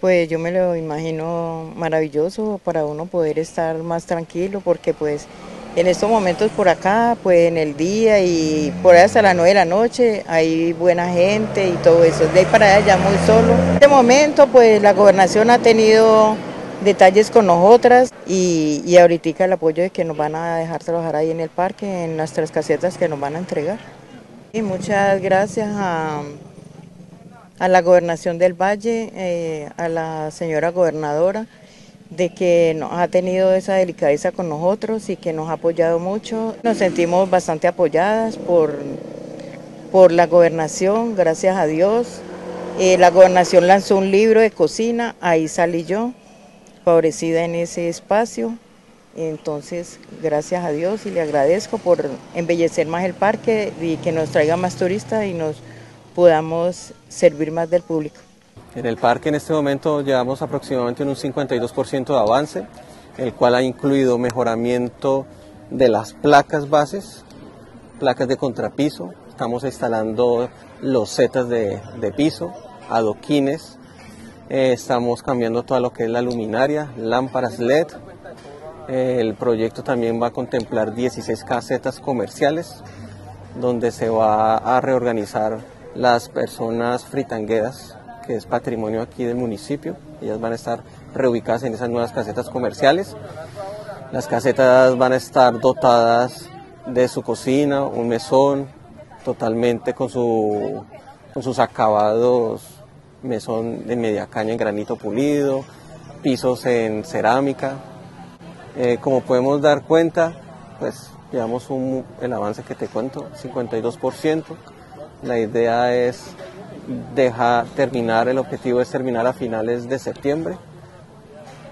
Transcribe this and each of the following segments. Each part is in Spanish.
Pues yo me lo imagino maravilloso para uno poder estar más tranquilo porque pues en estos momentos por acá, pues en el día y por ahí hasta las 9 de la noche hay buena gente y todo eso. De ahí para allá muy solo. En este momento pues la gobernación ha tenido detalles con nosotras y, y ahorita el apoyo de que nos van a dejar trabajar ahí en el parque, en las tres casetas que nos van a entregar. Y muchas gracias a, a la gobernación del Valle, eh, a la señora gobernadora, de que nos ha tenido esa delicadeza con nosotros y que nos ha apoyado mucho. Nos sentimos bastante apoyadas por, por la gobernación, gracias a Dios. Eh, la gobernación lanzó un libro de cocina, ahí salí yo, favorecida en ese espacio. Entonces, gracias a Dios y le agradezco por embellecer más el parque y que nos traiga más turistas y nos podamos servir más del público. En el parque en este momento llevamos aproximadamente un 52% de avance, el cual ha incluido mejoramiento de las placas bases, placas de contrapiso, estamos instalando los setas de, piso, adoquines, eh, estamos cambiando todo lo que es la luminaria, lámparas LED, eh, el proyecto también va a contemplar 16 casetas comerciales, donde se va a reorganizar las personas fritangueras, que es patrimonio aquí del municipio. Ellas van a estar reubicadas en esas nuevas casetas comerciales. Las casetas van a estar dotadas de su cocina, un mesón, totalmente con, su, con sus acabados, mesón de media caña en granito pulido, pisos en cerámica, eh, como podemos dar cuenta, pues llevamos un, el avance que te cuento, 52%. La idea es dejar terminar, el objetivo es terminar a finales de septiembre,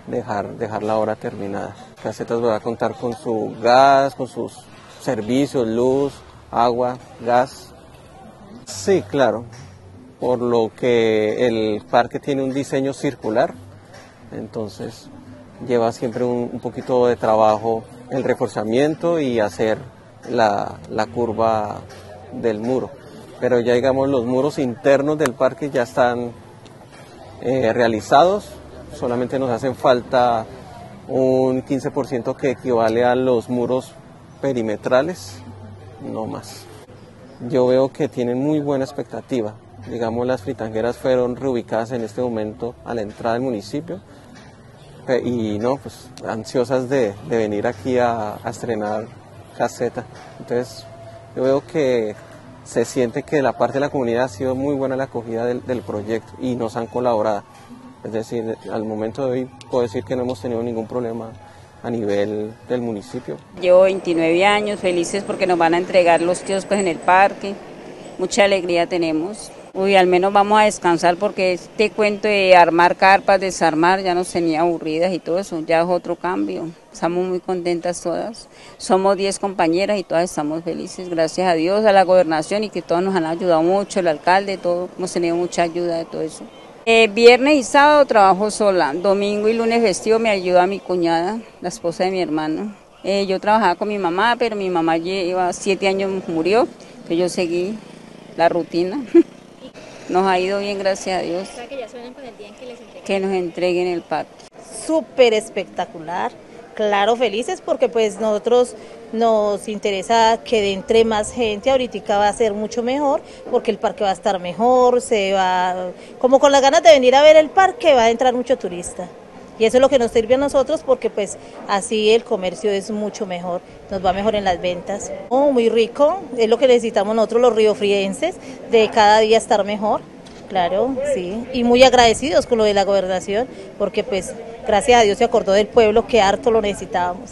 dejar, dejar la hora terminada. Casetas va a contar con su gas, con sus servicios, luz, agua, gas. Sí, claro, por lo que el parque tiene un diseño circular, entonces lleva siempre un, poquito de trabajo el reforzamiento y hacer la, curva del muro. Pero ya digamos los muros internos del parque ya están eh, realizados, solamente nos hacen falta un 15% que equivale a los muros perimetrales, no más. Yo veo que tienen muy buena expectativa. Digamos, las fritangueras fueron reubicadas en este momento a la entrada del municipio y no, pues ansiosas de, venir aquí a, estrenar caseta. Entonces yo veo que se siente que la parte de la comunidad ha sido muy buena la acogida del, proyecto y nos han colaborado. Es decir, al momento de hoy puedo decir que no hemos tenido ningún problema a nivel del municipio. Llevo 29 años, felices porque nos van a entregar los kioscos en el parque, mucha alegría tenemos. Uy, al menos vamos a descansar porque este cuento de armar carpas, desarmar, ya nos tenía aburridas y todo eso, ya es otro cambio. Estamos muy contentas todas. Somos 10 compañeras y todas estamos felices, gracias a Dios, a la gobernación y que todos nos han ayudado mucho, el alcalde, todo, hemos tenido mucha ayuda de todo eso. Eh, viernes y sábado trabajo sola, domingo y lunes festivo me ayuda mi cuñada, la esposa de mi hermano. Eh, yo trabajaba con mi mamá, pero mi mamá lleva siete años, murió, que yo seguí la rutina. Nos ha ido bien, gracias a Dios. que ya suenan con el día en que les entreguen. Que nos entreguen el parque. Súper espectacular, claro, felices porque pues nosotros nos interesa que entre más gente, ahorita va a ser mucho mejor porque el parque va a estar mejor, se va, como con las ganas de venir a ver el parque va a entrar mucho turista. Y eso es lo que nos sirve a nosotros porque pues así el comercio es mucho mejor, nos va mejor en las ventas. Oh, muy rico, es lo que necesitamos nosotros los riofrienses, de cada día estar mejor, claro, sí. Y muy agradecidos con lo de la gobernación porque pues gracias a Dios se acordó del pueblo que harto lo necesitábamos.